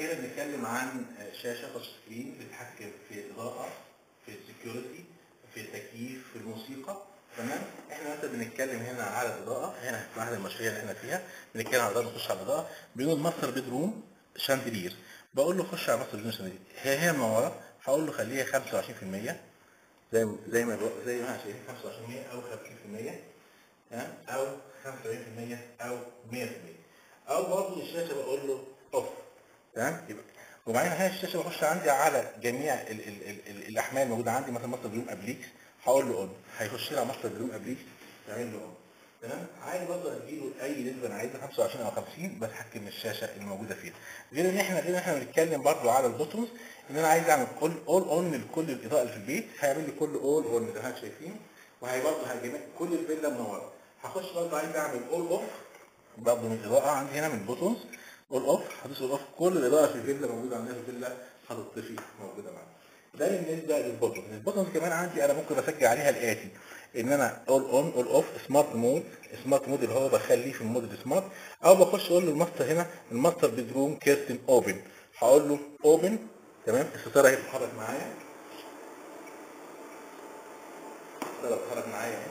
كده بنتكلم عن شاشة touch screen بتتحكم في الاضاءه في ال security في التكييف في الموسيقى. تمام؟ إحنا مثلا بنتكلم هنا على الاضاءه هنا في واحدة المشاريع اللي إحنا فيها. بنتكلم على الاضاءه نخش على الاضاءه بيقول master bedroom chandelier بقول له خش على master bedroom chandelier هي هي منوره هقول له خليها 25% زي ما زي ما زي ما إحنا شايفين 25% أو 50% تمام؟ أو 75% أو 100% أو برضه الشاشة بقول له تمام؟ وبعدين هاي الشاشه بخش عندي على جميع ال ال ال ال الاحمال الموجوده عندي مثلا master bedroom appliques هقول له on هيخش لي على master bedroom appliques يعمل له on تمام؟ عايز برضه أديله أي نسبة أنا عايزها 25 أو 50 بتحكم الشاشة الموجودة فيها غير إن إحنا غير إن إحنا بنتكلم برضه على ال buttons إن أنا عايز أعمل كل all on لكل الإضاءة اللي في البيت. هيعمل لي كل all on زي ما إحنا شايفين. وهي برضه كل الفيلا منورة. هخش برضه عايز أعمل all off برضه من الإضاءة عندي هنا من ال buttons all off هدوس all off كل الاضاءه في الفيلا موجوده عندنا في الفيلا هتطفي موجودة معانا. ده بالنسبة لل button ال button كمان عندي أنا ممكن اسجل عليها الآتي. إن أنا all on all off smart mode smart mode اللي هو بخليه في ال mode ال smart أو بخش أقول له الماستر هنا ال master bedroom curtain open هقول له open تمام؟ الستارة اهي بتتحرك معايا. الستارة بتتحرك معايا أهي.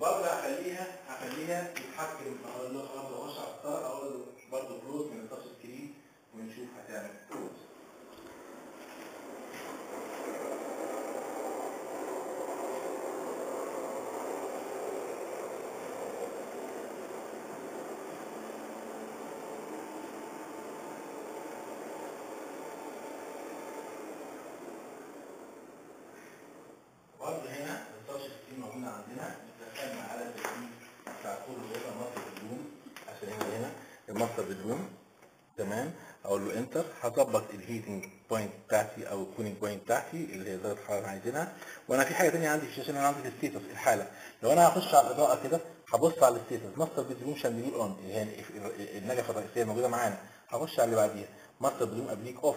وبرضه هخليها هخليها تتحكم أقول له برضه اخش على الستاره أقول له برضه close من ال touch screen ونشوف هتعمل close برضه هنا ال touch screen موجوده عندنا دخلنا على التكييف بتاع كل الاوضه master bedroom عشان هنا ال master bedroom تمام؟ أقول له enter هظبط ال heating point بتاعتي أو ال cooling point بتاعتي اللي هي درجة الحرارة اللي عايزينها. وأنا في حاجة ثانية عندي في الشاشة أنا عندي ال status الحالة. لو أنا هخش على الإضاءة كده هبص على ال status master bedroom chandelier on اللي هي النجفة الرئيسية الموجوده معانا. هخش على اللي بعديها. master bedroom applique off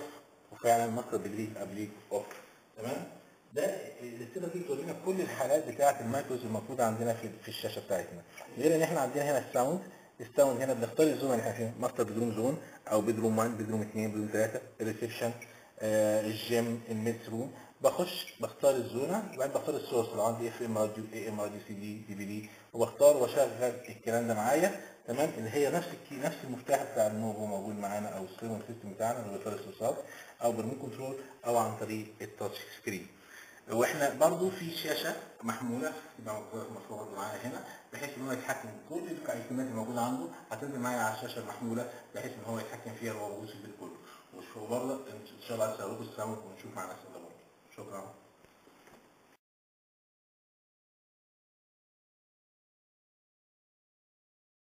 وفعلا master bedroom applique off تمام؟ ده ال status دي بتورينا كل الحالات بتاعة ال macros الموجوده عندنا في الشاشة بتاعتنا. غير إن إحنا عندنا هنا ال sound ال sound هنا بنختار ال zone اللي إحنا فيها master bedroom zone أو bedroom 1 bedroom 2 bedroom 3 ال reception ال gym ال maids room. بخش بختار الزونة وبعدين بختار ال source لو عندي اف ام راديو اي ام راديو سي دي دي في دي وبختار وأشغل الكلام ده معايا. تمام؟ اللي هي نفس ال key نفس المفتاح بتاع النوفو موجود معانا أو ال surround system بتاعنا اللي بيختار السورسات أو بال remote control أو عن طريق ال touch screen وإحنا برضو في شاشة محمولة مفروض معايا هنا بحيث إن هو يتحكم كل الايقونات الموجودة عنده. هتنزل معايا على الشاشة المحمولة بحيث إن هو يتحكم فيها وهو موجود في البيت إن شاء الله هسألكم السلام ونشوف مع نفسنا برضه شكرا.